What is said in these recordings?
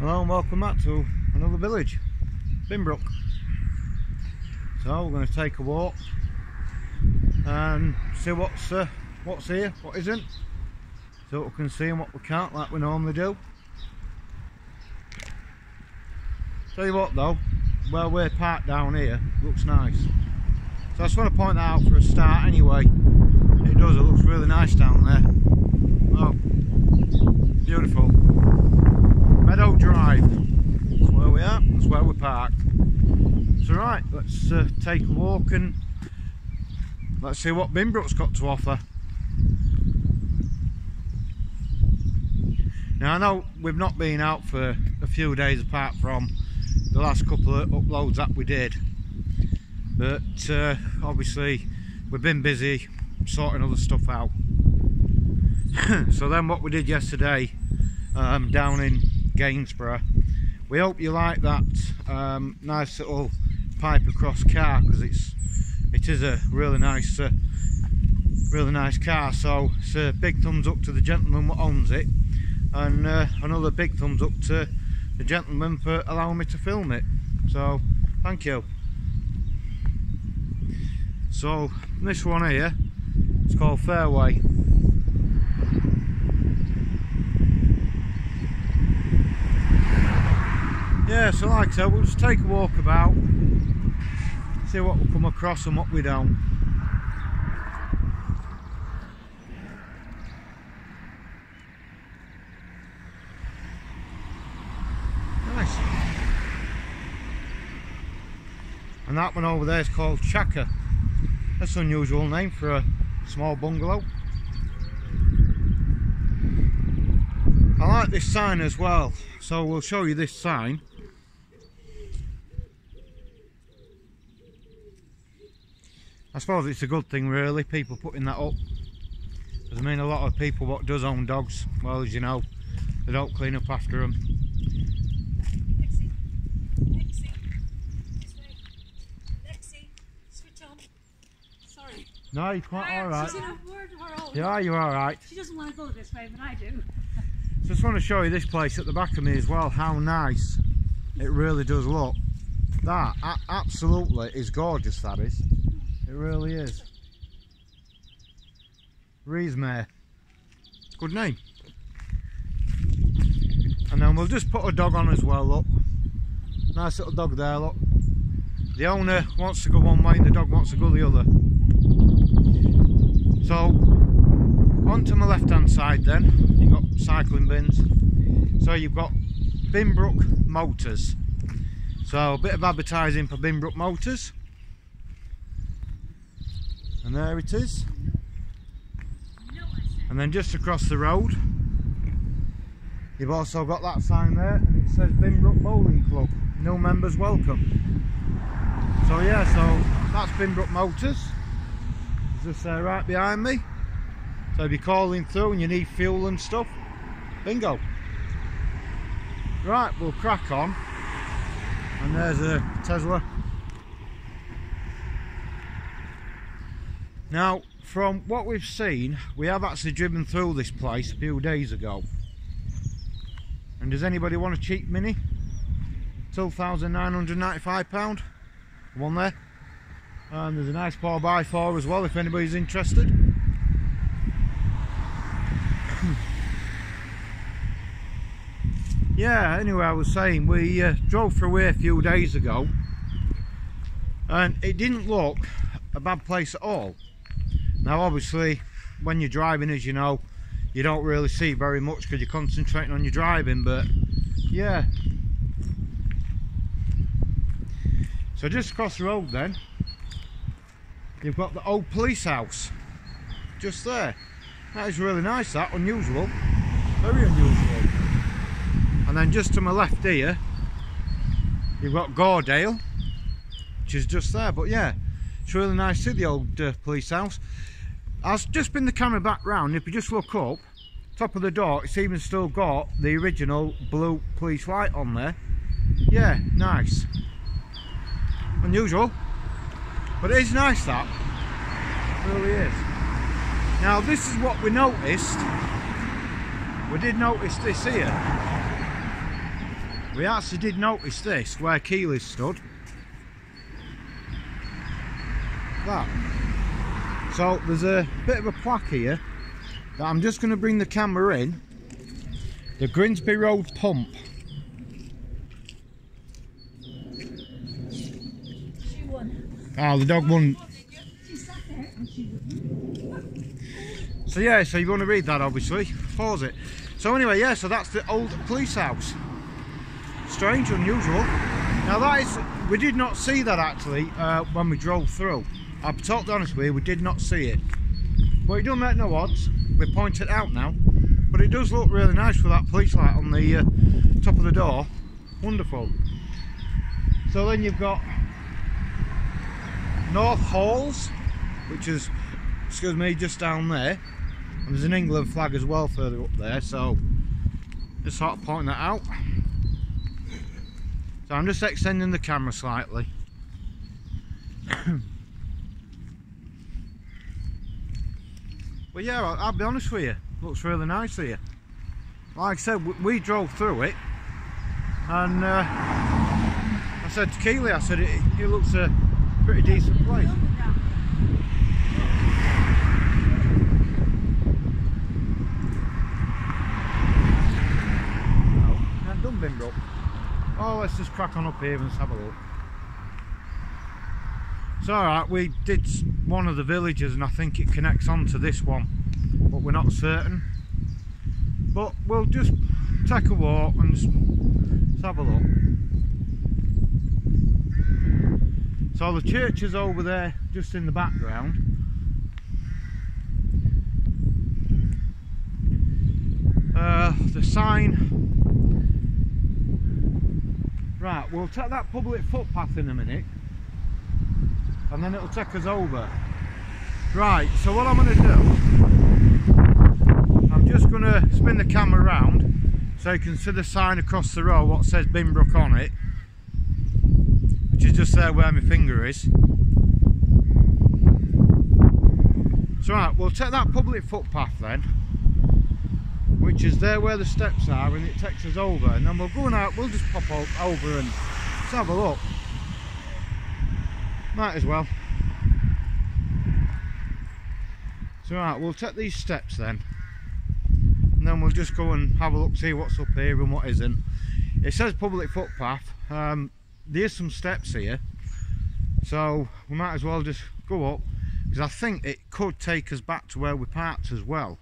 Hello and welcome back to another village, Binbrook. So we're going to take a walk and see what's uh, what's here, what isn't. So we can see and what we can't like we normally do. Tell you what though, where we're parked down here looks nice. So I just want to point that out for a start anyway. It does, it looks really nice down there. Oh, beautiful. Meadow Drive. That's where we are, that's where we're parked. So right, let's uh, take a walk and let's see what Binbrook's got to offer. Now I know we've not been out for a few days apart from the last couple of uploads that we did but uh, obviously we've been busy sorting other stuff out so then what we did yesterday um, down in Gainsborough we hope you like that um, nice little pipe across car because it's it is a really nice uh, really nice car. So it's a big thumbs up to the gentleman who owns it and uh, another big thumbs up to the gentleman for allowing me to film it. So thank you. So this one here it's called Fairway yeah so like I said we'll just take a walk about see what we come across and what we don't. Nice. And that one over there is called Chaka. That's an unusual name for a small bungalow. I like this sign as well so we'll show you this sign I suppose it's a good thing really people putting that up because I mean a lot of people what does own dogs well as you know they don't clean up after them Lexi, Lexi. Lexi, switch on. Sorry. no you're quite alright She's in a word of her own. yeah you're alright She doesn't want to go this way, but I do. I just want to show you this place at the back of me as well how nice it really does look that absolutely is gorgeous that is it really is. Reesmere good name. And then we'll just put a dog on as well look. Nice little dog there look. The owner wants to go one way and the dog wants to go the other. So onto my left hand side then. You've got cycling bins. So you've got Binbrook Motors. So a bit of advertising for Binbrook Motors and there it is. You know what I said. and then just across the road you've also got that sign there and it says Binbrook Bowling Club. No members welcome. So yeah so that's Binbrook Motors. It's just there right behind me. So if you're calling through and you need fuel and stuff bingo. Right we'll crack on. And there's a Tesla Now, from what we've seen, we have actually driven through this place a few days ago. And does anybody want a cheap Mini? £2,995. One there. And there's a nice 4x4 as well if anybody's interested. yeah, anyway, I was saying, we uh, drove through here a few days ago. And it didn't look a bad place at all. Now obviously when you're driving as you know you don't really see very much because you're concentrating on your driving but yeah. So just across the road then you've got the old police house just there. That is really nice that unusual. Very unusual. And then just to my left here you've got Gordale which is just there but yeah it's really nice to see the old uh, police house I've just been the camera back round. If you just look up, top of the door, it's even still got the original blue police light on there. Yeah, nice. Unusual, but it is nice that. It really is. Now this is what we noticed. We did notice this here. we actually did notice this where Keeley's stood. That. So there's a bit of a plaque here that I'm just going to bring the camera in. The Grimsby Road Pump. She won. Oh, the dog won. She sat there and she So yeah, so you want to read that obviously. Pause it. So anyway, yeah, so that's the old police house. Strange, unusual. Now that is, we did not see that actually uh, when we drove through. I'll be totally honest with you, we did not see it. But it don't make no odds. We point it out now. But it does look really nice with that police light on the uh, top of the door. Wonderful. So then you've got North Halls, which is, excuse me, just down there. And there's an England flag as well further up there, so just sort of pointing that out. So I'm just extending the camera slightly. but yeah, I'll, I'll be honest with you, looks really nice here. Like I said, we, we drove through it, and uh, I said to Keeley, I said, it, it looks a pretty decent place. Oh, let's just crack on up here and have a look. Alright, we did one of the villages and I think it connects on to this one, but we're not certain. But we'll just take a walk and just, let's have a look. So the church is over there, just in the background. Uh, the sign Right, we'll take that public footpath in a minute and then it'll take us over. Right, so what I'm going to do, I'm just going to spin the camera around so you can see the sign across the road what says Binbrook on it, which is just there where my finger is. So right, we'll take that public footpath then, which is there where the steps are and it takes us over and then we'll go out, we'll just pop over and have a look. Might as well. So right, we'll take these steps then. And then we'll just go and have a look, see what's up here and what isn't. It says public footpath. Um, there's some steps here. So we might as well just go up. Because I think it could take us back to where we parked as well.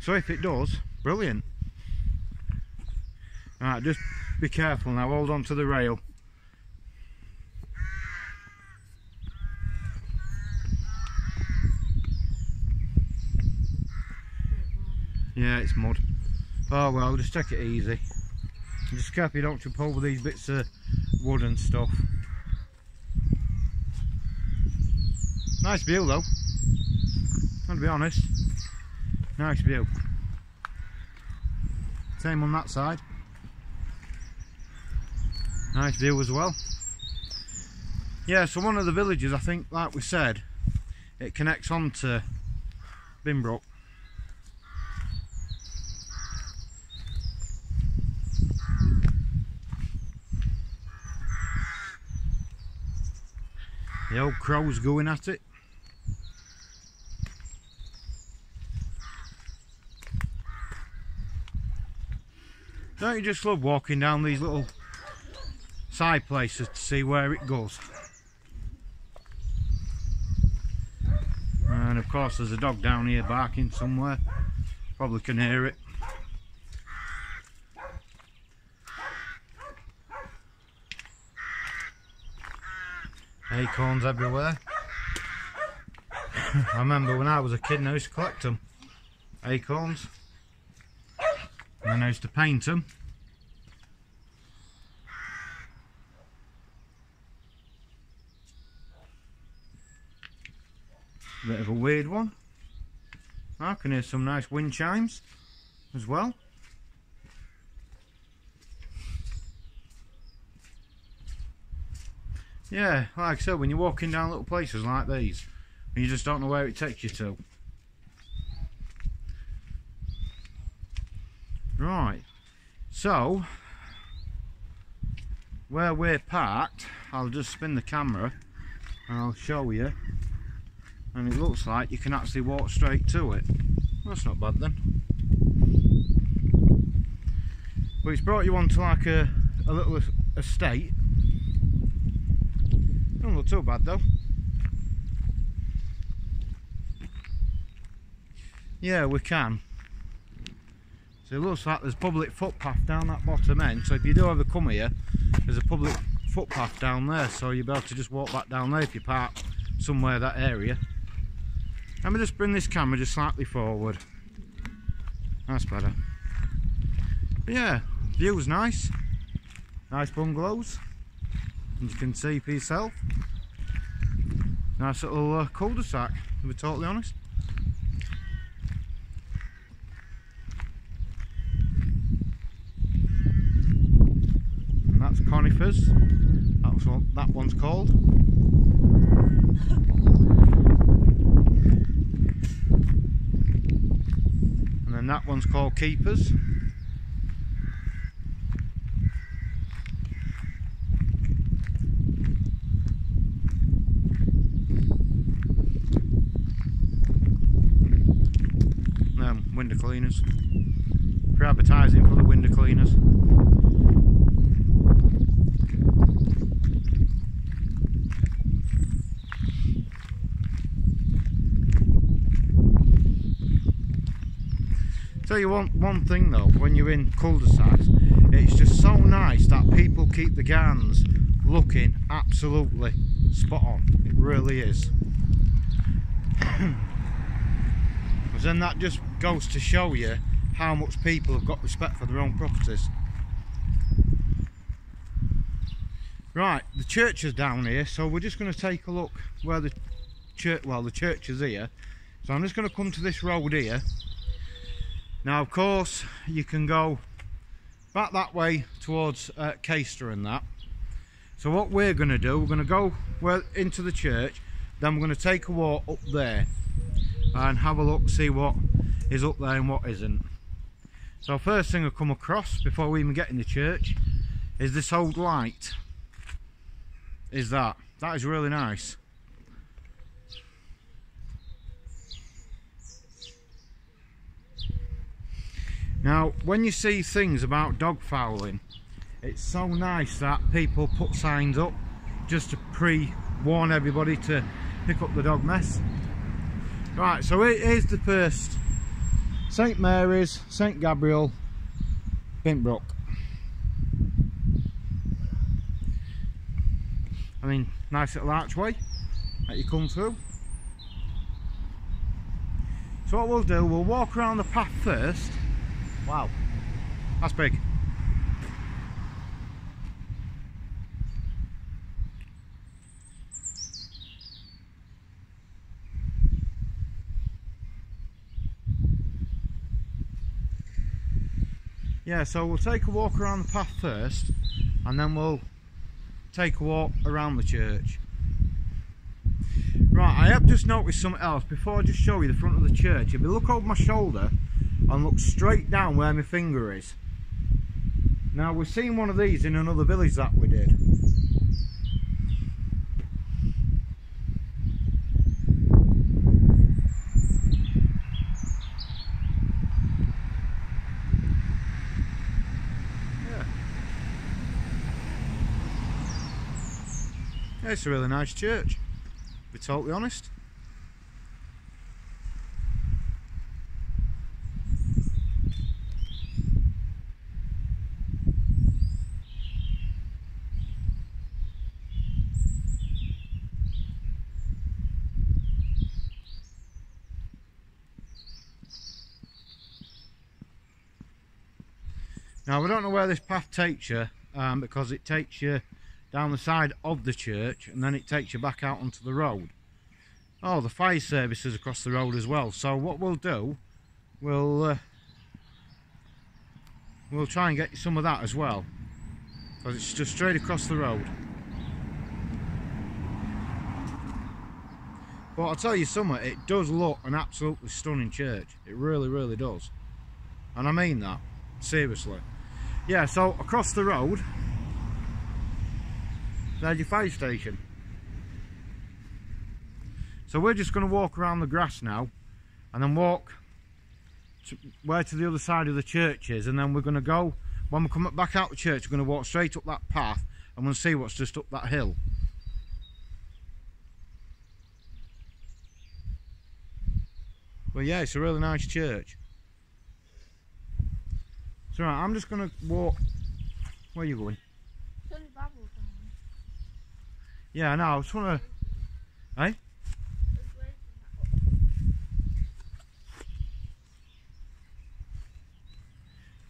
So if it does, brilliant. Alright, just be careful now, hold on to the rail. Yeah, it's mud. Oh well, just take it easy. Just careful you don't trip over these bits of wood and stuff. Nice view though. I'll be honest. Nice view. Same on that side. Nice view as well. Yeah, so one of the villages, I think, like we said, it connects on to Binbrook. The old crow's going at it. Don't you just love walking down these little side places to see where it goes? And of course there's a dog down here barking somewhere. Probably can hear it. Acorns everywhere. I remember when I was a kid and I used to collect them. Acorns. And then I used to paint them. Bit of a weird one. I can hear some nice wind chimes as well. Yeah, like I said, when you're walking down little places like these, and you just don't know where it takes you to. Right, so where we're parked, I'll just spin the camera and I'll show you. And it looks like you can actually walk straight to it. That's not bad then. But it's brought you onto like a, a little estate. Don't look too bad though. Yeah, we can. So it looks like there's public footpath down that bottom end. So if you do ever come here, there's a public footpath down there. So you'll be able to just walk back down there if you park somewhere that area. Let me just bring this camera just slightly forward. That's better. But yeah, view's nice. Nice bungalows. And you can see for yourself. Nice little uh, cul-de-sac, to be totally honest. And that's conifers. That's what that one's called. And then that one's called keepers. Um, window cleaners. For advertising for the window cleaners. Tell you one one thing though, when you're in cul-de-sacs, it's just so nice that people keep the gardens looking absolutely spot on. It really is. Because then that just goes to show you how much people have got respect for their own properties. Right, the church is down here, so we're just going to take a look where the church, well, the church is here. So I'm just going to come to this road here. Now, of course, you can go back that way towards uh, Caistor and that. So what we're going to do, we're going to go where, into the church, then we're going to take a walk up there and have a look, see what is up there and what isn't. So first thing I come across before we even get in the church is this old light. Is that. That is really nice. Now, when you see things about dog fouling, it's so nice that people put signs up just to pre-warn everybody to pick up the dog mess. Right, so here's the first St Mary's, St Gabriel, Binbrook. I mean, nice little archway that you come through. So what we'll do, we'll walk around the path first. Wow, that's big. Yeah, so we'll take a walk around the path first and then we'll take a walk around the church. Right, I have just noticed something else before I just show you the front of the church. If you look over my shoulder and look straight down where my finger is. Now we've seen one of these in another village that we did. Yeah. Yeah, it's a really nice church, be totally honest. Now we don't know where this path takes you um, because it takes you down the side of the church and then it takes you back out onto the road. Oh, the fire service is across the road as well. So what we'll do, we'll uh, we'll try and get some of that as well because it's just straight across the road. But I'll tell you something, it does look an absolutely stunning church. It really, really does. And I mean that, seriously. Yeah, so across the road, There's your fire station. So we're just going to walk around the grass now and then walk to where to the other side of the church is and then we're going to go, when we come back out the church, we're going to walk straight up that path and we'll see what's just up that hill. Well, yeah, it's a really nice church. So, right, I'm just going to walk. Where are you going? Yeah, I know. I just want to. Eh?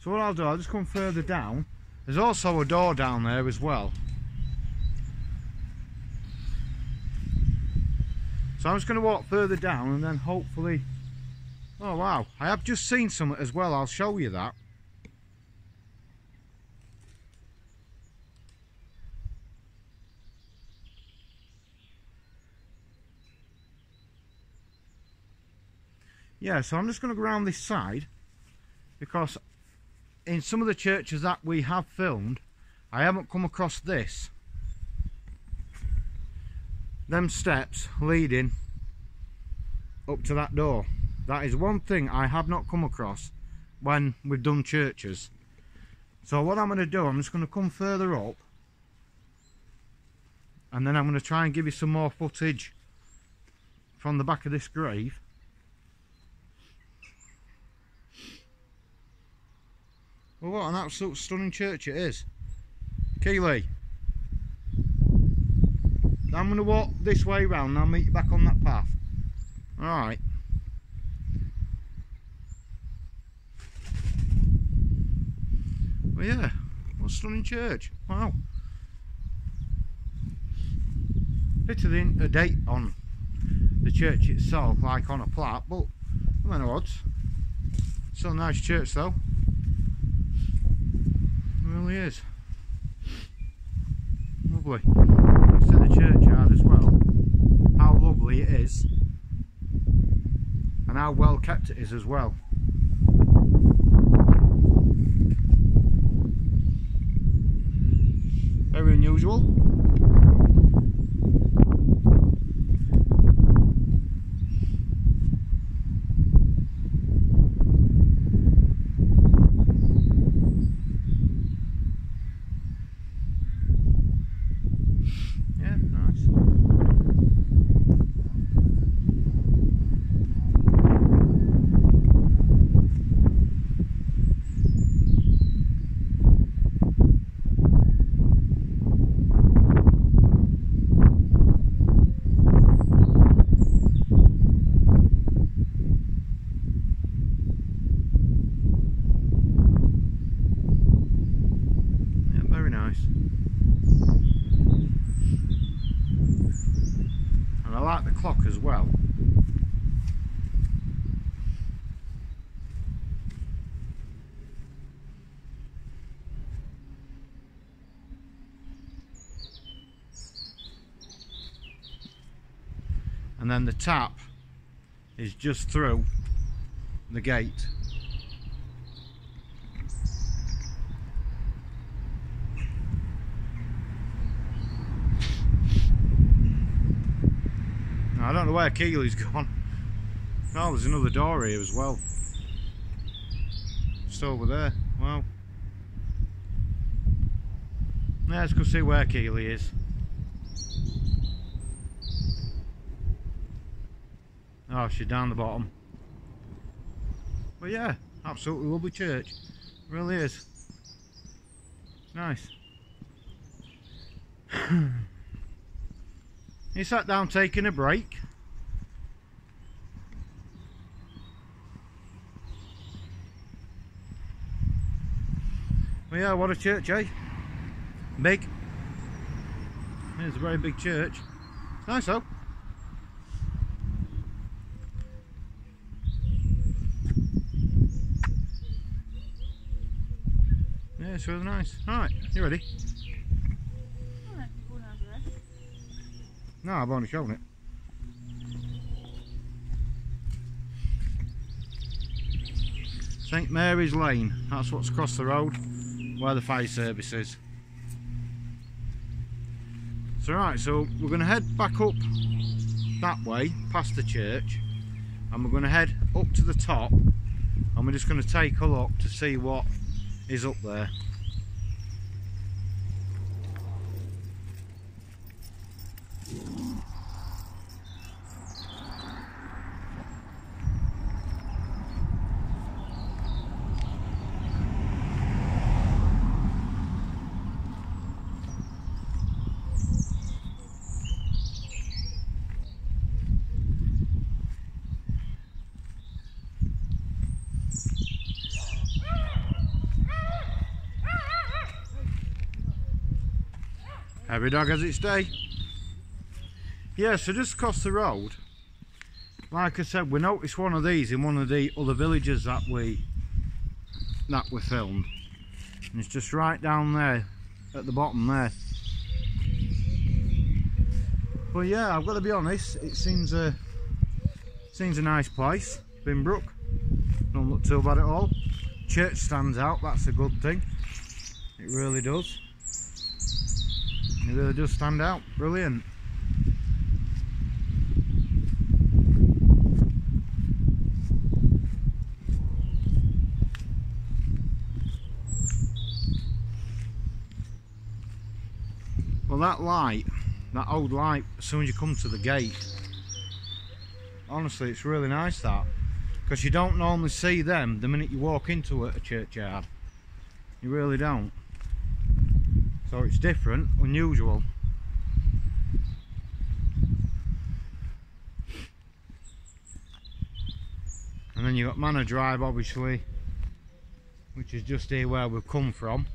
So what I'll do, I'll just come further down. There's also a door down there as well. So I'm just going to walk further down and then hopefully... Oh wow, I have just seen something as well, I'll show you that. Yeah, so I'm just going to go around this side because in some of the churches that we have filmed, I haven't come across this. Them steps leading up to that door. That is one thing I have not come across when we've done churches. So what I'm going to do, I'm just going to come further up and then I'm going to try and give you some more footage from the back of this grave. Well, what an absolute stunning church it is. Keeley. I'm going to walk this way round and I'll meet you back on that path. Alright. Well, yeah. What a stunning church. Wow. Bit of the, a date on the church itself, like on a plaque, but I mean, odds. Still a nice church though really is. Lovely. Next to the churchyard as well. How lovely it is. And how well kept it is as well. Very unusual. Yeah, nice. Yeah, very nice. And I like the clock as well. And then the tap is just through the gate. I don't know where Keeley's gone. Oh, there's another door here as well. Just over there. Wow. Let's go see where Keeley is. Oh, she's down the bottom. But yeah, absolutely lovely church. really is. Nice. He sat down taking a break. Well, yeah, what a church, eh? Big. It's a very big church. It's nice though. Really nice. Alright, you ready? No, I've only shown it. St Mary's Lane, that's what's across the road where the fire service is. So right, so we're going to head back up that way, past the church, and we're going to head up to the top, and we're just going to take a look to see what is up there. Every dog has its day. Yeah, so just across the road, like I said, we noticed one of these in one of the other villages that we that we filmed. And it's just right down there at the bottom there. But yeah, I've got to be honest, it seems a seems a nice place, Binbrook. Don't look too bad at all. Church stands out, that's a good thing. It really does. It really does stand out. Brilliant. Well that light, that old light, as soon as you come to the gate, honestly it's really nice that. Because you don't normally see them the minute you walk into a churchyard. You really don't. So it's different, unusual. And then you've got Manor Drive obviously, which is just here where we've come from.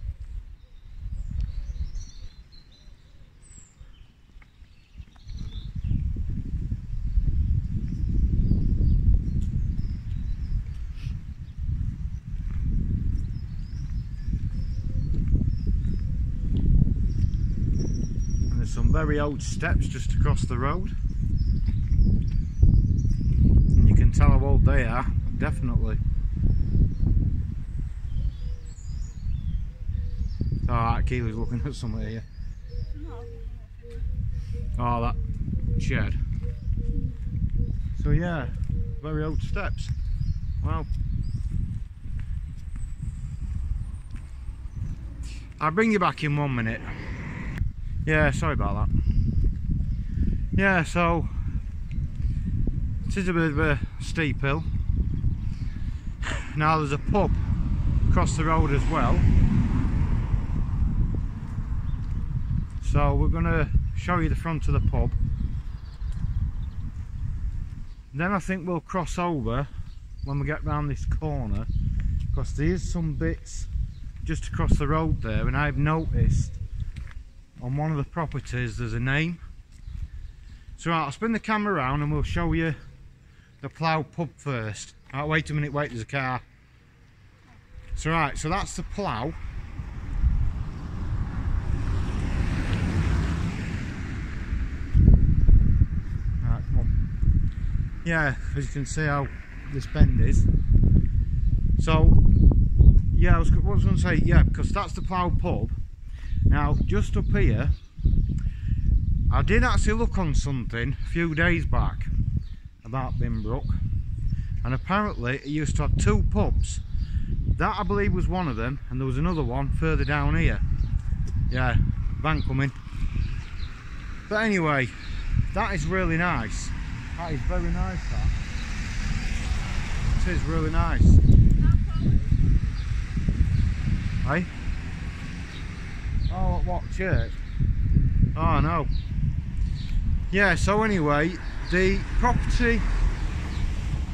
And there's some very old steps just across the road. And you can tell how old they are, definitely. Alright, Keeley's looking at something here. Oh, that shed. So yeah, very old steps. Well, I'll bring you back in one minute. Yeah, sorry about that. Yeah, so it is a bit of a steep hill. Now there's a pub across the road as well. So we're going to show you the front of the pub. Then I think we'll cross over when we get round this corner because there is some bits just across the road there and I've noticed on one of the properties there's a name. So right, I'll spin the camera around and we'll show you the plough pub first. Right, wait a minute, wait, there's a car. So right, so that's the plough. Right. Yeah, as you can see how this bend is. So, yeah, I was, was going to say? Yeah, because that's the plough pub. Now, just up here, I did actually look on something a few days back about Binbrook, and apparently it used to have two pubs. That I believe was one of them, and there was another one further down here. Yeah, van coming. But anyway, that is really nice. That is very nice. That. It is really nice. Hey? Oh, what church? Oh no. Yeah, so anyway, the property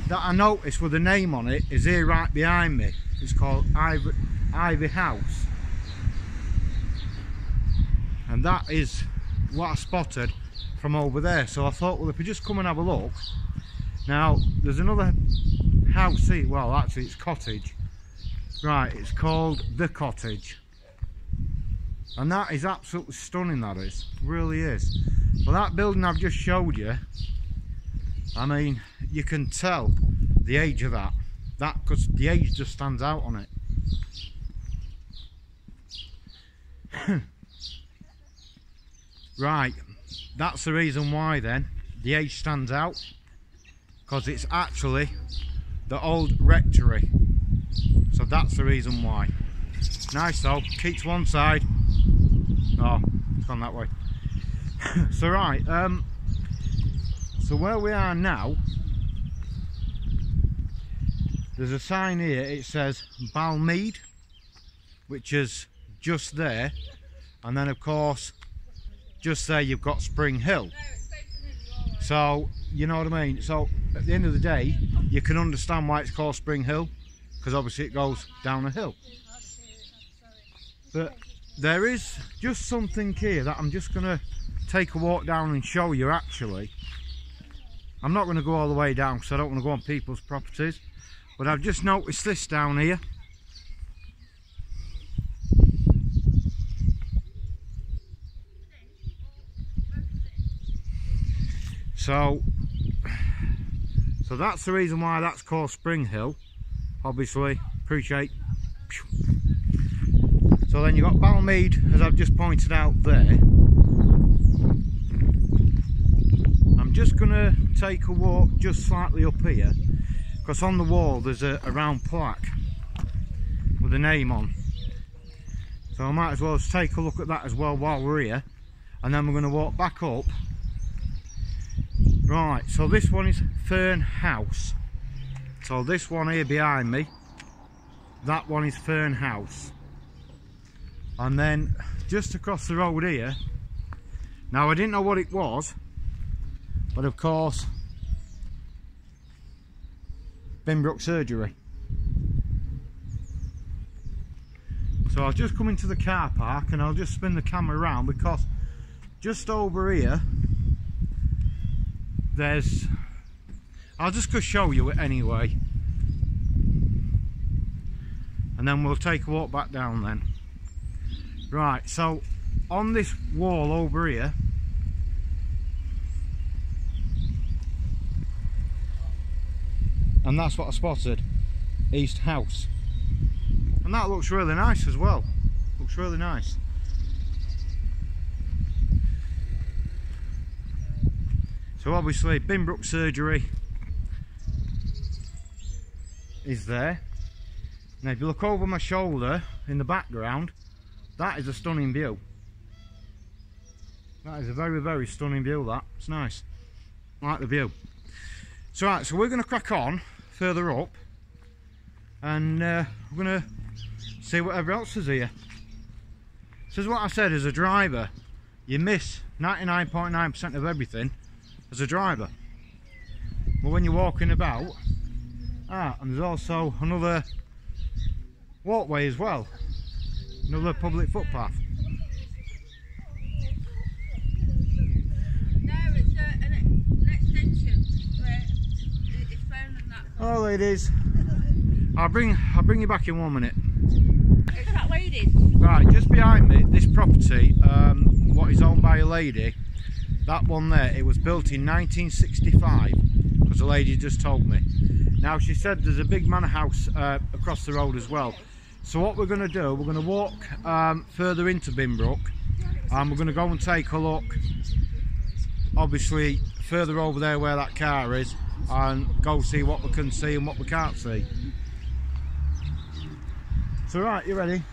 that I noticed with the name on it is here right behind me. It's called Ivy, Ivy House. And that is what I spotted from over there. So I thought, well, if we just come and have a look. Now, there's another house here. Well, actually, it's cottage. Right, it's called The Cottage. And that is absolutely stunning, that is. Really is. Well, that building I've just showed you, I mean, you can tell the age of that. That, because the age just stands out on it. Right, that's the reason why then the age stands out because it's actually the old rectory. So that's the reason why. Nice though, keeps one side. Oh, it's gone that way. so right, um, so where we are now, there's a sign here, it says Balmead, which is just there. And then of course, just there you've got Spring Hill. So, you know what I mean? So, at the end of the day, you can understand why it's called Spring Hill, because obviously it goes down a hill. But there is just something here that I'm just going to take a walk down and show you actually. I'm not going to go all the way down because I don't want to go on people's properties. But I've just noticed this down here. So, so that's the reason why that's called Spring Hill. Obviously, appreciate. So then you've got Balmead, as I've just pointed out there. I'm just going to take a walk just slightly up here because on the wall there's a, a round plaque with a name on. So I might as well take a look at that as well while we're here and then we're going to walk back up Right, so this one is Fern House. So this one here behind me, that one is Fern House. And then just across the road here, now I didn't know what it was, but of course, Binbrook Surgery. So I'll just come into the car park and I'll just spin the camera around because just over here there's I'll just go show you it anyway and then we'll take a walk back down then right so on this wall over here and that's what I spotted. East House. and that looks really nice as well. Looks really nice. So obviously Binbrook Surgery is there. Now if you look over my shoulder in the background, that is a stunning view. That is a very, very stunning view that. It's nice. I like the view. So right, so we're going to crack on further up and uh, we're going to see whatever else is here. This is what I said as a driver. You miss 99.9% of everything as a driver. But when you're walking about, ah, and there's also another walkway as well, another public footpath. Oh, ladies. I'll bring I'll bring you back in one minute. It's that lady. Right, just behind me, this property, um, what is owned by a lady, that one there it was built in 1965 because the lady just told me now she said there's a big manor house uh, across the road as well so what we're going to do we're going to walk um, further into Binbrook and we're going to go and take a look obviously further over there where that car is and go see what we can see and what we can't see. So right you ready?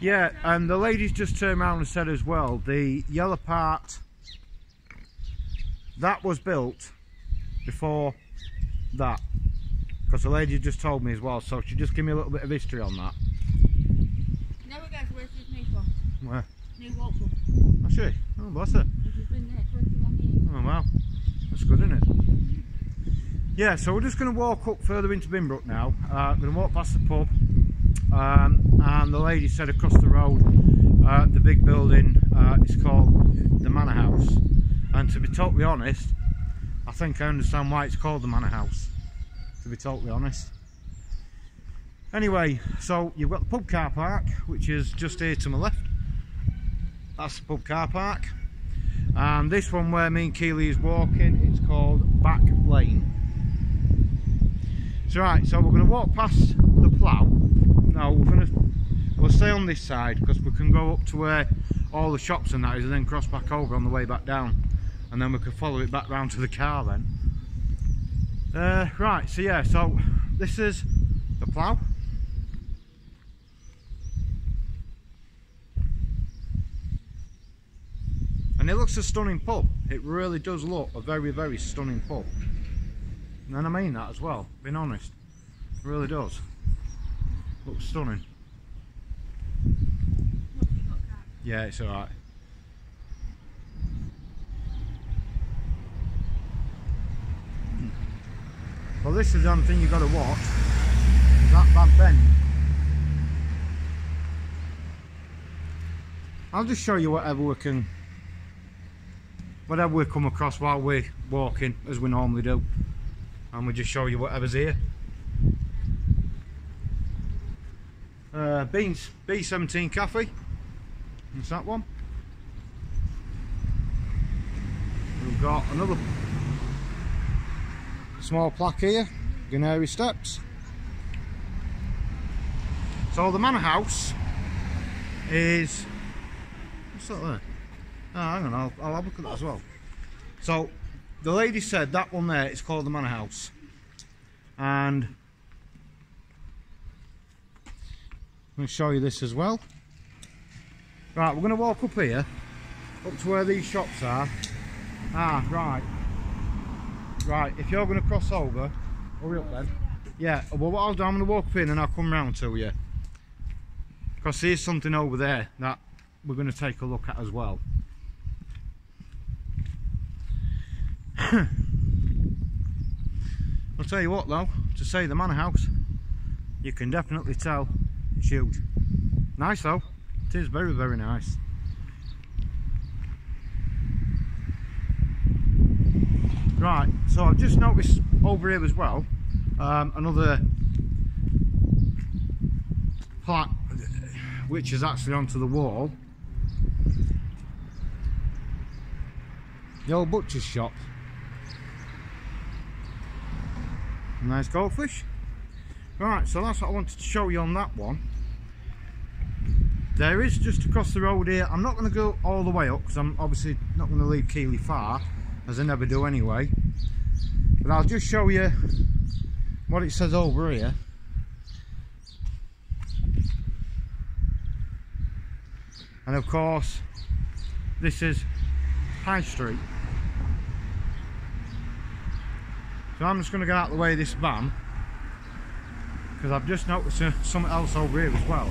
Yeah, and the ladies just turned around and said as well, the yellow part, that was built before that. Because the lady just told me as well, so she just give me a little bit of history on that. Never guess where's this new from? Where? New Walpole. Oh, she? Oh, bless her. She's been there 21 years. Oh, wow. That's good, isn't it? Yeah, so we're just going to walk up further into Binbrook now. Uh, we're going to walk past the pub um, and the lady said across the road uh, the big building uh, is called the Manor House and to be totally honest I think I understand why it's called the Manor House to be totally honest. Anyway so you've got the pub car park which is just here to my left. That's the pub car park. And this one where me and Keeley is walking it's called Back Lane. So right so we're going to walk past the plough. Now we're going to we'll stay on this side because we can go up to where all the shops and that is and then cross back over on the way back down and then we can follow it back round to the car then. Uh, right so yeah so this is the plough. And it looks a stunning pub it really does look a very very stunning pub and I mean that as well being honest. It really does. Looks stunning. Yeah it's alright well this is the only thing you've got to watch that bad bend I'll just show you whatever we can whatever we come across while we're walking as we normally do. And we just show you whatever's here. Uh, beans B17 cafe. That's that one. We've got another small plaque here Gunnery Steps so the manor house is what's that there Oh, hang on, I'll, I'll have a look at that as well. So, the lady said that one there is called the Manor House. And I'm going to show you this as well. Right, we're going to walk up here, up to where these shops are. Ah, right. Right, if you're going to cross over, hurry up then. Yeah, well what I'll do, I'm going to walk in and I'll come round to you. Because there's something over there that we're going to take a look at as well. I'll tell you what though, to say the manor house, you can definitely tell it's huge. Nice though, it is very very nice. Right, so I've just noticed over here as well, um, another plaque which is actually onto the wall. The old butcher's shop. Nice goldfish. Right so that's what I wanted to show you on that one. There is just across the road here I'm not going to go all the way up because I'm obviously not going to leave Keeley far as I never do anyway. But I'll just show you what it says over here. And of course this is High Street. So I'm just going to get out of the way of this van because I've just noticed uh, something else over here as well.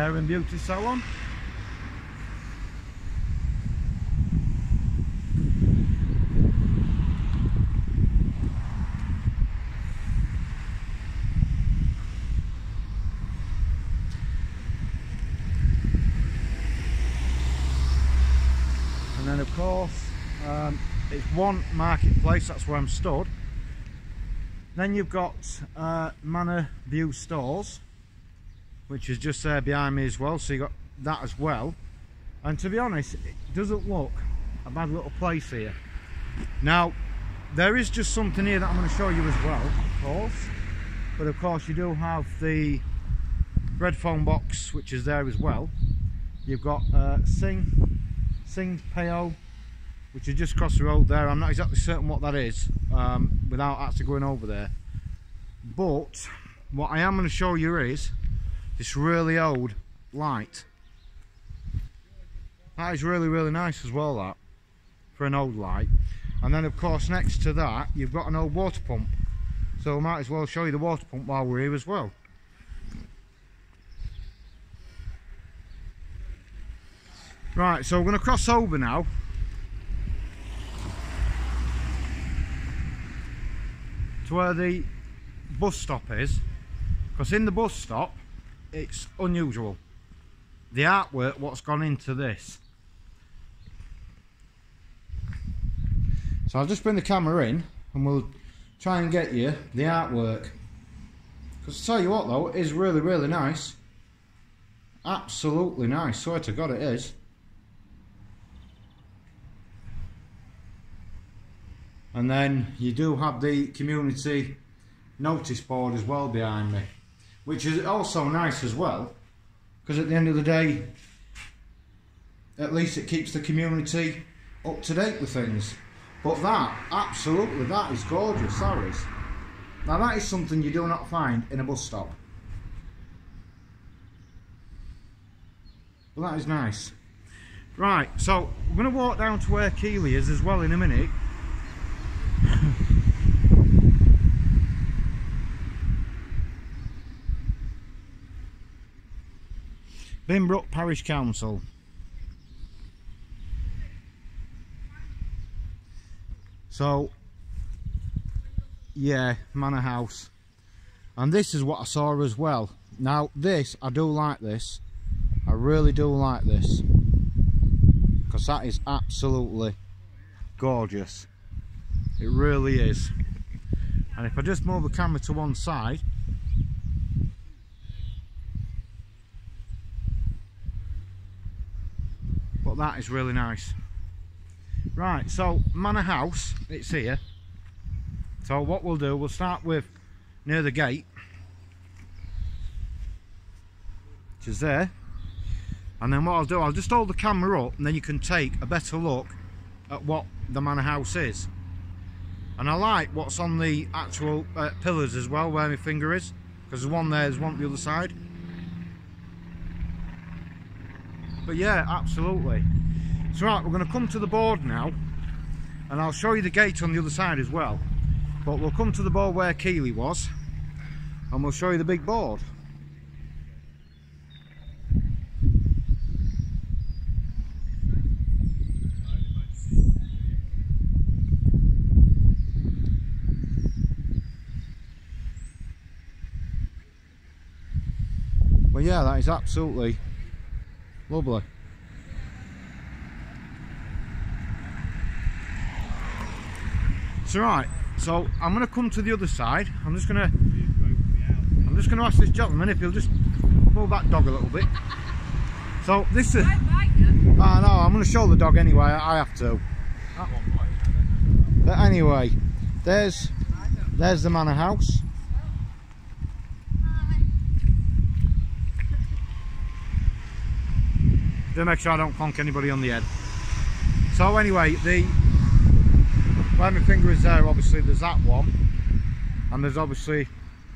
Hair and Beauty Salon. And then of course, um, it's one marketplace, that's where I'm stood. Then you've got uh, Manor View Stores, which is just there behind me as well, so you've got that as well. And to be honest, it doesn't look a bad little place here. Now, there is just something here that I'm going to show you as well, of course. But of course, you do have the red phone box, which is there as well. You've got uh, Sing, Sing Peo which is just across the road there. I'm not exactly certain what that is um, without actually going over there. But what I am going to show you is this really old light. That is really, really nice as well, that, for an old light. And then, of course, next to that, you've got an old water pump. So I might as well show you the water pump while we're here as well. Right, so we're going to cross over now to where the bus stop is because in the bus stop it's unusual. The artwork what's gone into this? So I'll just bring the camera in and we'll try and get you the artwork. Because tell you what though it is really really nice. Absolutely nice. Swear to god it is. And then you do have the community notice board as well behind me, which is also nice as well, because at the end of the day, at least it keeps the community up to date with things. But that, absolutely, that is gorgeous, that is. Now that is something you do not find in a bus stop. well that is nice. Right, so we're going to walk down to where Keeley is as well in a minute. Binbrook Parish Council. So, yeah, Manor House. And this is what I saw as well. Now, this, I do like this. I really do like this. Because that is absolutely gorgeous. It really is. And if I just move the camera to one side, but that is really nice. Right, so Manor House, it's here. So what we'll do, we'll start with near the gate, which is there. And then what I'll do, I'll just hold the camera up and then you can take a better look at what the Manor House is. And I like what's on the actual uh, pillars as well, where my finger is. Because there's one there, there's one on the other side. But yeah, absolutely. So right, we're going to come to the board now. And I'll show you the gate on the other side as well. But we'll come to the board where Keeley was. And we'll show you the big board. But yeah, that is absolutely lovely. So right, so I'm going to come to the other side. I'm just going to, I'm just going to ask this gentleman if he'll just move that dog a little bit. So this is, I know, I'm going to show the dog anyway. I have to. But anyway, there's, there's the manor house. To make sure I don't conk anybody on the head. So anyway, the where my finger is there, obviously there's that one, and there's obviously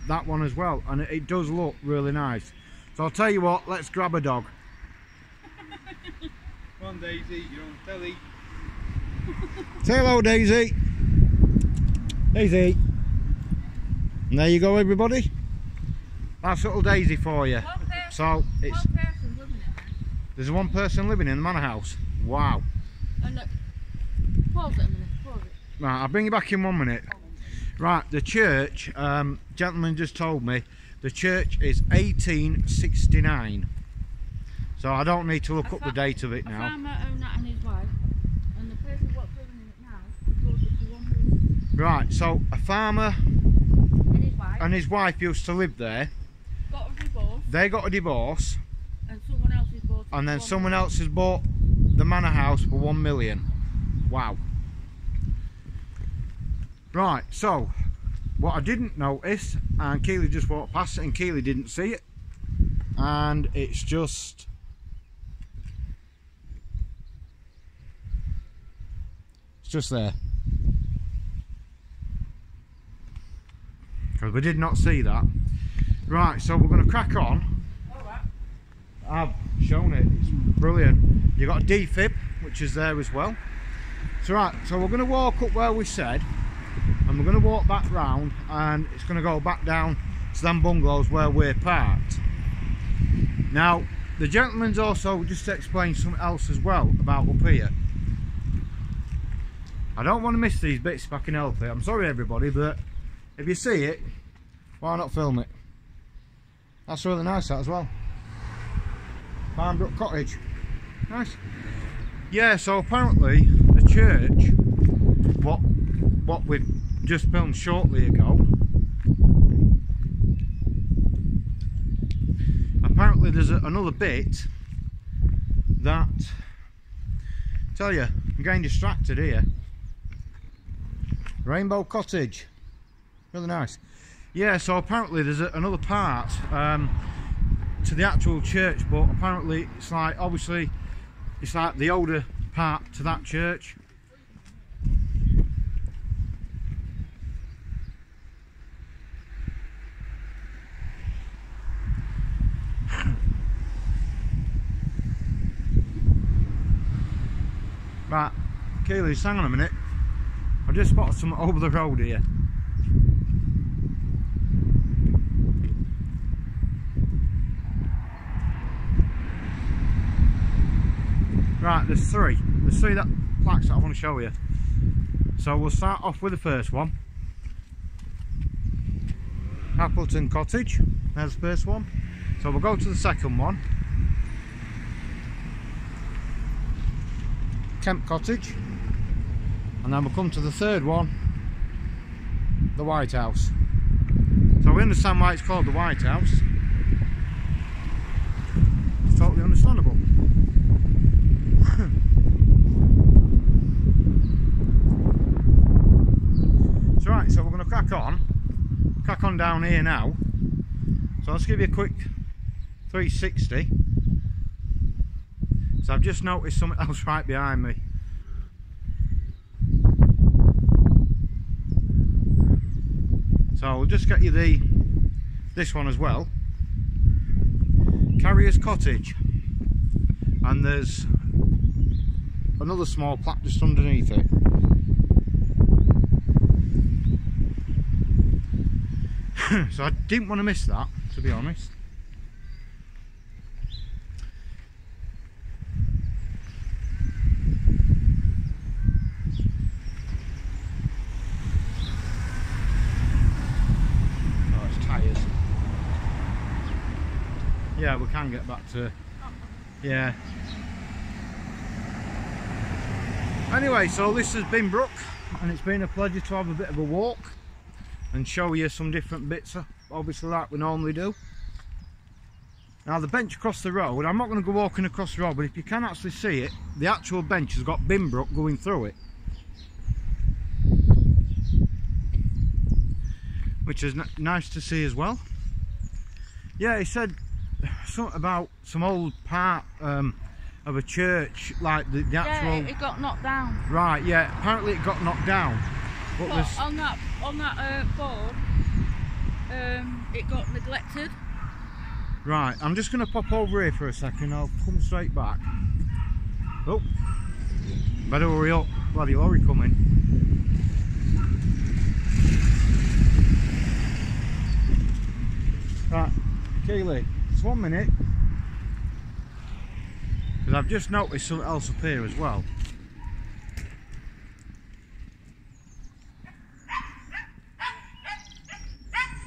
that one as well, and it, it does look really nice. So I'll tell you what, let's grab a dog. Come on Daisy, you're on telly. Say hello Daisy. Daisy. And there you go everybody. That's little Daisy for you. So it's there's one person living in the manor house. Wow. And look, pause it a minute. Pause it. Right, I'll bring you back in one minute. Right, the church, um, gentleman just told me, the church is 1869. So I don't need to look up the date of it now. farmer owned that and his wife, and the person what's living in it now bought it for one million. Right, so a farmer And his wife and his wife used to live there. got a divorce, They got a divorce, and someone else has bought it. And then someone else has bought the manor house for one million. Wow. Right, so what I didn't notice, and Keeley just walked past it, and Keeley didn't see it, and it's just. It's just there. Because we did not see that. Right, so we're going to crack on. I've shown it, it's brilliant. You've got a defib, which is there as well. So right, so we're going to walk up where we said, and we're going to walk back round, and it's going to go back down to them bungalows where we're parked. Now, the gentleman's also just explained something else as well about up here. I don't want to miss these bits if I can help it. I'm sorry everybody, but if you see it, why not film it? That's really nice that as well. Farnbrook Cottage. Nice. Yeah, so apparently the church, what what we just filmed shortly ago, apparently there's a, another bit that, tell you, I'm getting distracted here. Rainbow Cottage. Really nice. Yeah, so apparently there's a, another part um, to the actual church, but apparently it's like, obviously, it's like the older part to that church. Right, Keeley, hang on a minute. I just spotted some over the road here. Right, there's three. There's three that plaques that I want to show you. So we'll start off with the first one. Appleton Cottage, there's the first one. So we'll go to the second one. Kemp Cottage. And then we'll come to the third one, the White House. So we understand why it's called the White House. It's totally understandable. so right, so we're going to crack on, down here now. So let's give you a quick 360. So I've just noticed something else right behind me. So we'll just get you the this one as well. Carrier's Cottage. And there's another small plaque just underneath it. So I didn't want to miss that, to be honest. Oh, it's tyres. Yeah, we can get back to. Yeah. Anyway, so this has Binbrook, and it's been a pleasure to have a bit of a walk and show you some different bits, obviously, like we normally do. Now, the bench across the road, I'm not going to go walking across the road, but if you can actually see it, the actual bench has got Binbrook going through it. Which is nice to see as well. Yeah, he said something about some old part um, of a church, like the, the actual. Yeah, it got knocked down. Right, yeah, apparently it got knocked down. But there's, on that on that uh, board, um, it got neglected. right, I'm just going to pop over here for a second, I'll come straight back. Oh, better hurry up, bloody lorry coming. Right, Keeley, just one minute. Because I've just noticed something else up here as well.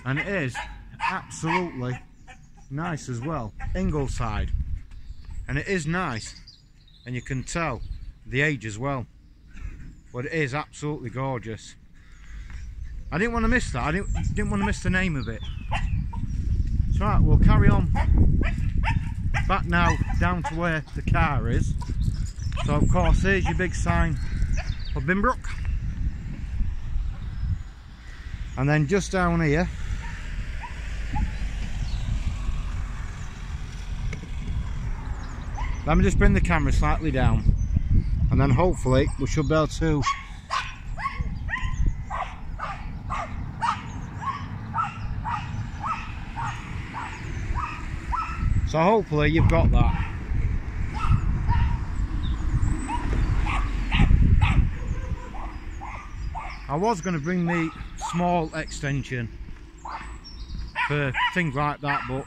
And it is absolutely nice as well. Ingleside. And it is nice and you can tell the age as well. But it is absolutely gorgeous. I didn't want to miss that. I didn't, didn't want to miss the name of it. So right we'll carry on. Back now down to where the car is. So of course here's your big sign of Binbrook. And then just down here Let me just bring the camera slightly down and then hopefully we should be able to So hopefully you've got that. I was going to bring the small extension for things like that but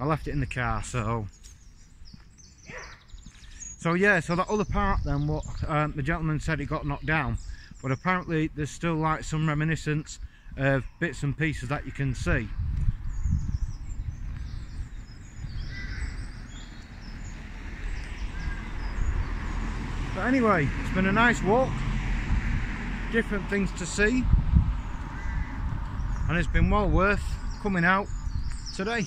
I left it in the car so. So yeah so that other part then what um, the gentleman said it got knocked down but apparently there's still like some reminiscence of bits and pieces that you can see. But anyway it's been a nice walk. Different things to see. And it's been well worth coming out today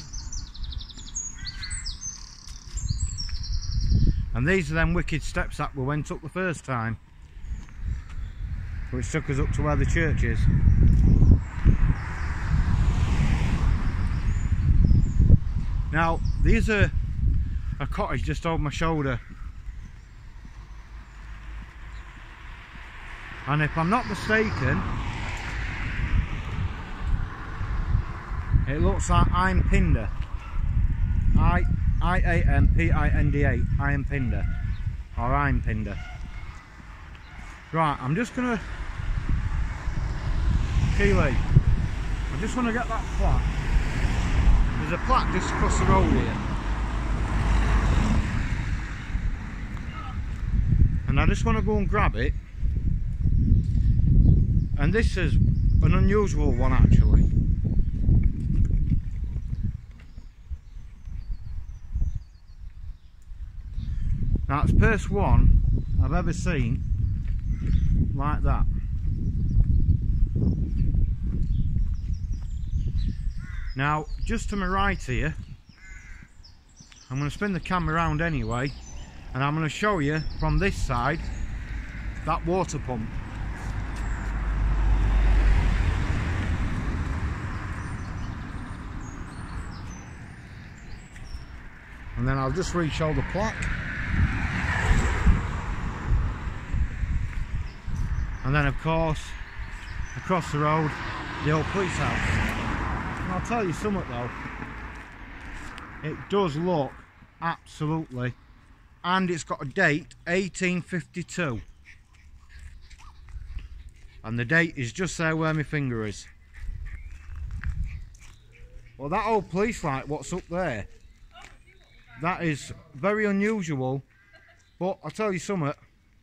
And these are them wicked steps that we went up the first time. which took us up to where the church is. Now, these are a cottage just over my shoulder. And if I'm not mistaken, it looks like I'm Pinder. I I A M P I N D A. I am Pinder. Or I'm Pinder. Right, I'm just gonna Keeley. I just wanna get that plaque. There's a plaque just across the road here. And I just want to go and grab it. And this is an unusual one actually. Now it's the first one I've ever seen like that. Now, just to my right here, I'm going to spin the camera around anyway, and I'm going to show you from this side that water pump. And then I'll just re-show the plaque. And then of course, across the road, the old police house. And I'll tell you something though, it does look absolutely, and it's got a date, 1852. And the date is just there where my finger is. Well that old police light, what's up there, that is very unusual, but I'll tell you something,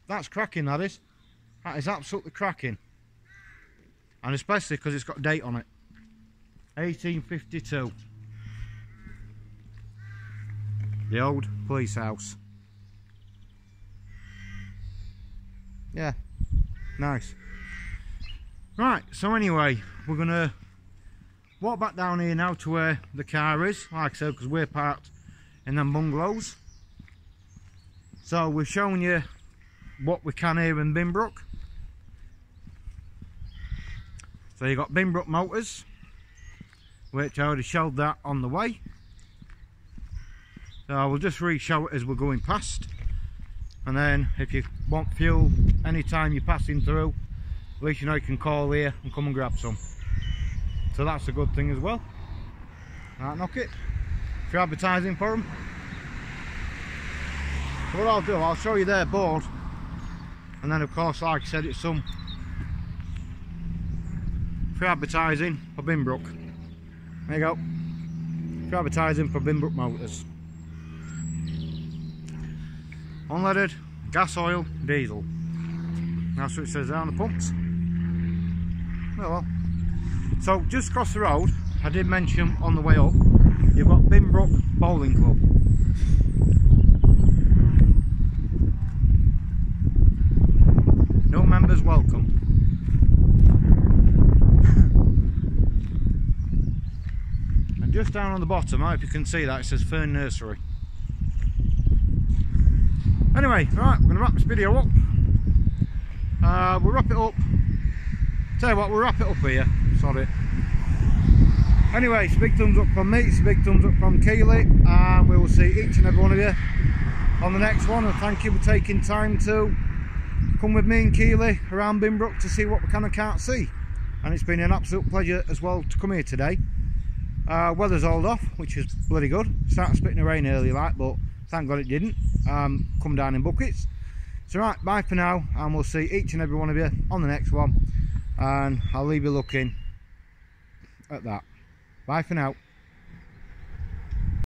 that's cracking that is. That is absolutely cracking. And especially because it's got date on it. 1852. The old police house. Yeah, nice. Right, so anyway, we're going to walk back down here now to where the car is. Like I said, because we're parked in them bungalows. So we're showing you what we can here in Binbrook. So you've got Binbrook Motors, which I already showed that on the way. So I will just re-show it as we're going past. And then if you want fuel anytime you're passing through, at least you know you can call here and come and grab some. So that's a good thing as well. Right, knock it. If you're advertising for them. So what I'll do, I'll show you their board. And then of course, like I said, it's some for advertising for Binbrook. There you go. For advertising for Binbrook Motors. Unleaded, gas oil, diesel. That's what it says on the pumps. Oh well. So just across the road, I did mention on the way up, you've got Binbrook Bowling Club. No members welcome. and just down on the bottom, I hope you can see that, it says Fern Nursery. Anyway, right, we're going to wrap this video up. Uh, we'll wrap it up. Tell you what, we'll wrap it up here. Sorry. Anyway, it's a big thumbs up from me, it's a big thumbs up from Keeley, and we will see each and every one of you on the next one. And thank you for taking time to come with me and Keeley around Binbrook to see what we can and can't see. And it's been an absolute pleasure as well to come here today. Uh, weather's hauled off, which is bloody good. Started spitting the rain early like, but thank God it didn't. Um, come down in buckets. So right, bye for now, and we'll see each and every one of you on the next one. And I'll leave you looking at that. Bye for now.